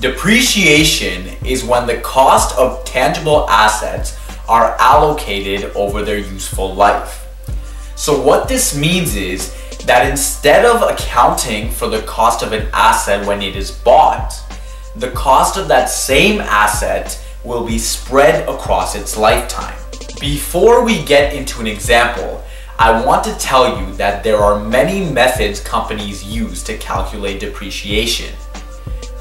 Depreciation is when the cost of tangible assets are allocated over their useful life. So what this means is that instead of accounting for the cost of an asset when it is bought, the cost of that same asset will be spread across its lifetime. Before we get into an example, I want to tell you that there are many methods companies use to calculate depreciation.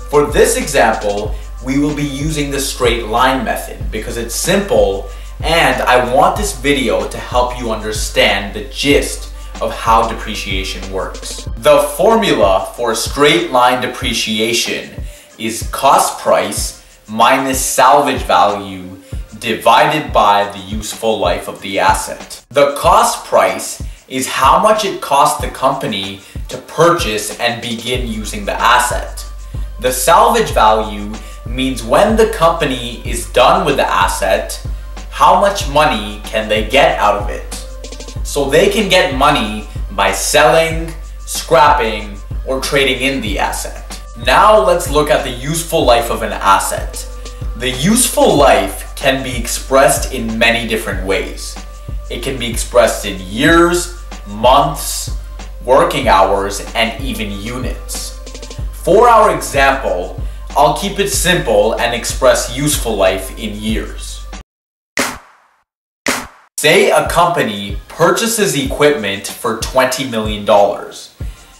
For this example, we will be using the straight line method because it's simple and I want this video to help you understand the gist of how depreciation works. The formula for straight line depreciation is cost price minus salvage value divided by the useful life of the asset. The cost price is how much it costs the company to purchase and begin using the asset. The salvage value means when the company is done with the asset, how much money can they get out of it? So they can get money by selling, scrapping, or trading in the asset. Now let's look at the useful life of an asset. The useful life can be expressed in many different ways. It can be expressed in years, months, working hours, and even units. For our example, I'll keep it simple and express useful life in years. Say a company purchases equipment for $20 million.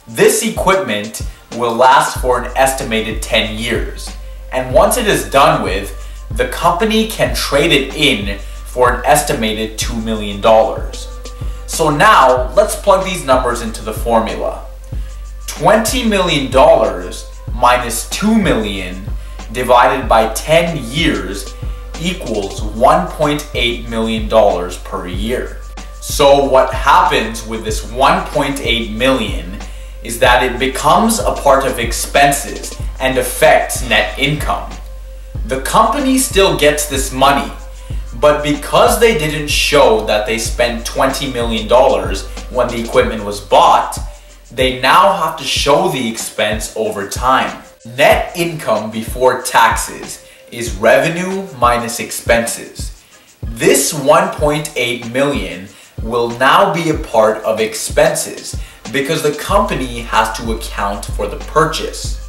This equipment will last for an estimated 10 years, and once it is done with, the company can trade it in for an estimated $2 million. So now, let's plug these numbers into the formula. $20 million minus $2 million divided by 10 years equals $1.8 million per year. So what happens with this 1.8 million is that it becomes a part of expenses and affects net income. The company still gets this money, but because they didn't show that they spent $20 million when the equipment was bought, they now have to show the expense over time. Net income before taxes is revenue minus expenses. This 1.8 million will now be a part of expenses because the company has to account for the purchase.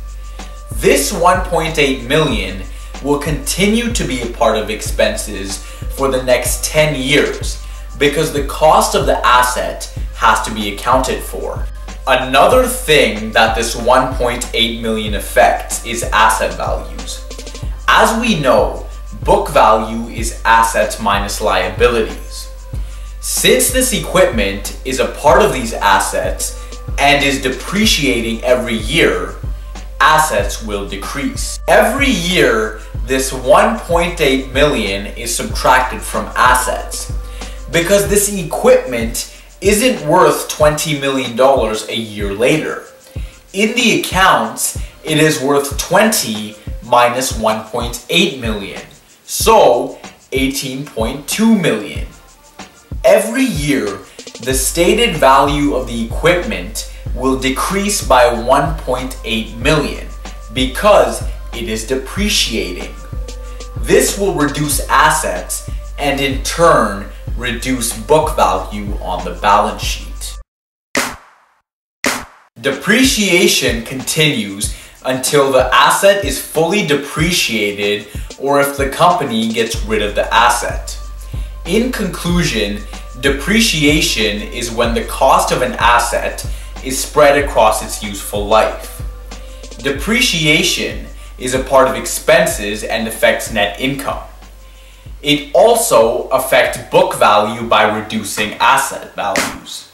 This 1.8 million will continue to be a part of expenses for the next 10 years because the cost of the asset has to be accounted for. Another thing that this 1.8 million affects is asset values. As we know, book value is assets minus liabilities. Since this equipment is a part of these assets and is depreciating every year, assets will decrease. Every year, this 1.8 million is subtracted from assets because this equipment isn't worth $20 million a year later. In the accounts, it is worth 20 minus 1.8 million, so 18.2 million. Every year, the stated value of the equipment will decrease by 1.8 million because it is depreciating. This will reduce assets and in turn reduce book value on the balance sheet. Depreciation continues until the asset is fully depreciated or if the company gets rid of the asset. In conclusion, depreciation is when the cost of an asset is spread across its useful life. Depreciation is a part of expenses and affects net income. It also affects book value by reducing asset values.